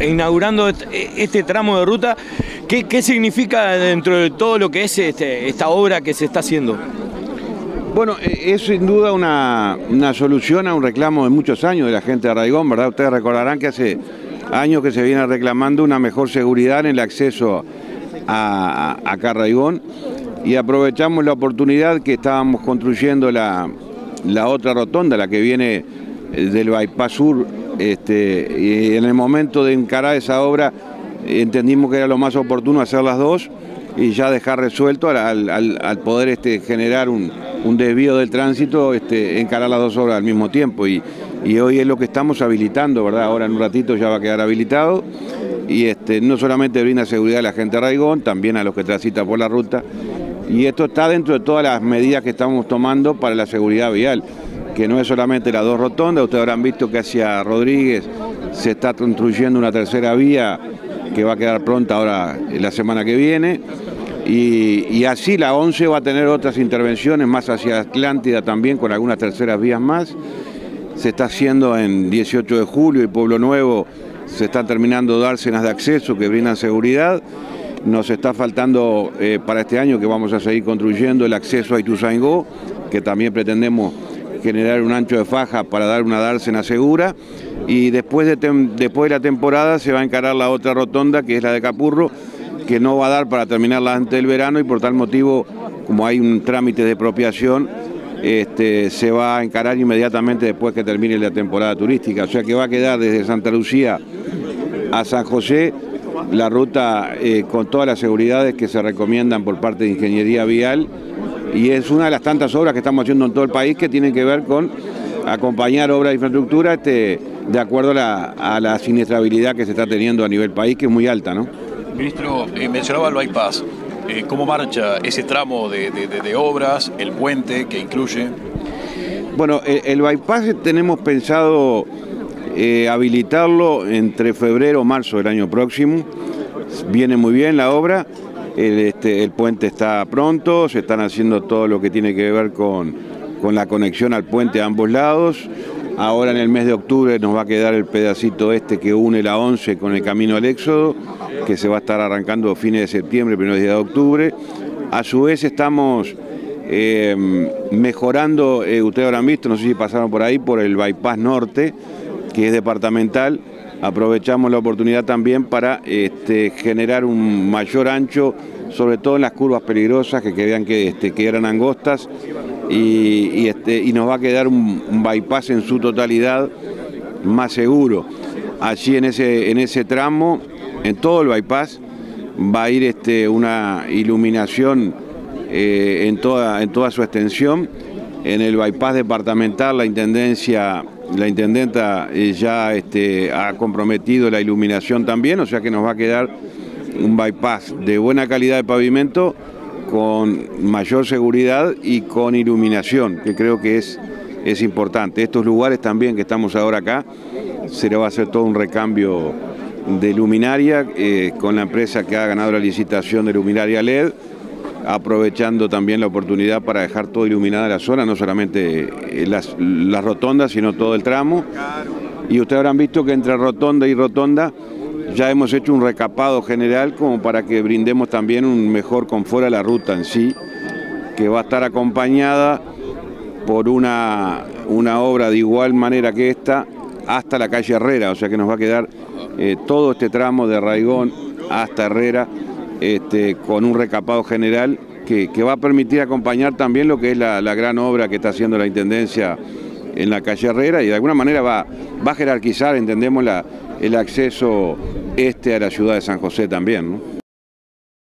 inaugurando este tramo de ruta. ¿Qué, significa dentro de todo lo que es este, esta obra que se está haciendo? Bueno, e, es sin duda una, solución a un reclamo de muchos años de la gente de Raigón, ¿verdad? Ustedes recordarán que hace años que se viene reclamando una mejor seguridad en el acceso a, a, Carraigón y aprovechamos la oportunidad que estábamos construyendo la, otra rotonda, la que viene eh, del Bypass Sur, este, y en el momento de encarar esa obra entendimos que era lo más oportuno hacer las dos y ya dejar resuelto al, poder este, generar un, desvío del tránsito, este, encarar las dos obras al mismo tiempo. Y, hoy es lo que estamos habilitando, ¿verdad? Ahora en un ratito ya va a quedar habilitado. Y este, no solamente brinda seguridad a la gente de Raigón, también a los que transitan por la ruta. Y esto está dentro de todas las medidas que estamos tomando para la seguridad vial, que no es solamente las dos rotondas, ustedes habrán visto que hacia Rodríguez se está construyendo una tercera vía que va a quedar pronta ahora la semana que viene. Y, así la 11 va a tener otras intervenciones más hacia Atlántida también con algunas terceras vías más. Se está haciendo en 18 de julio y Pueblo Nuevo se están terminando dársenas de acceso que brindan seguridad. Nos está faltando eh, para este año que vamos a seguir construyendo el acceso a Ituzaingó, que también pretendemos generar un ancho de faja para dar una dársena segura. Y después de, después de la temporada se va a encarar la otra rotonda que es la de Capurro que no va a dar para terminarla antes del verano y por tal motivo como hay un trámite de expropiación este, se va a encarar inmediatamente después que termine la temporada turística, o sea que va a quedar desde Santa Lucía a San José la ruta eh, con todas las seguridades que se recomiendan por parte de Ingeniería Vial y es una de las tantas obras que estamos haciendo en todo el país que tienen que ver con acompañar obras de infraestructura este, de acuerdo a la, siniestrabilidad que se está teniendo a nivel país, que es muy alta. ¿no? Ministro, eh, mencionaba el bypass. Eh, ¿Cómo marcha ese tramo de, obras, el puente que incluye? Bueno, el, bypass tenemos pensado eh, habilitarlo entre febrero o marzo del año próximo. Viene muy bien la obra este, el, puente está pronto, se están haciendo todo lo que tiene que ver con, la conexión al puente a ambos lados. Ahora en el mes de octubre nos va a quedar el pedacito este que une la 11 con el camino al Éxodo, que se va a estar arrancando fines de septiembre, primeros días de octubre. A su vez estamos eh, mejorando, eh, ustedes habrán visto, no sé si pasaron por ahí, por el bypass norte, que es departamental, aprovechamos la oportunidad también para este, generar un mayor ancho, sobre todo en las curvas peligrosas que, vean que, este, eran angostas y, este, y nos va a quedar un, bypass en su totalidad más seguro. Allí en ese, en ese tramo, en todo el bypass, va a ir este, una iluminación eh, en, toda, en toda su extensión. En el bypass departamental la Intendencia la intendenta eh, ya este, ha comprometido la iluminación también, o sea que nos va a quedar un bypass de buena calidad de pavimento con mayor seguridad y con iluminación, que creo que es, es importante. Estos lugares también que estamos ahora acá, se le va a hacer todo un recambio de luminaria eh, con la empresa que ha ganado la licitación de luminaria LED aprovechando también la oportunidad para dejar todo iluminada la zona, no solamente eh, las, rotondas, sino todo el tramo. Y ustedes habrán visto que entre rotonda y rotonda ya hemos hecho un recapado general como para que brindemos también un mejor confort a la ruta en sí, que va a estar acompañada por una, una obra de igual manera que esta hasta la calle Herrera, o sea que nos va a quedar eh, todo este tramo de Raigón hasta Herrera este, con un recapado general que, va a permitir acompañar también lo que es la, gran obra que está haciendo la Intendencia en la calle Herrera y de alguna manera va, a jerarquizar, entendemos, el acceso este a la ciudad de San José también.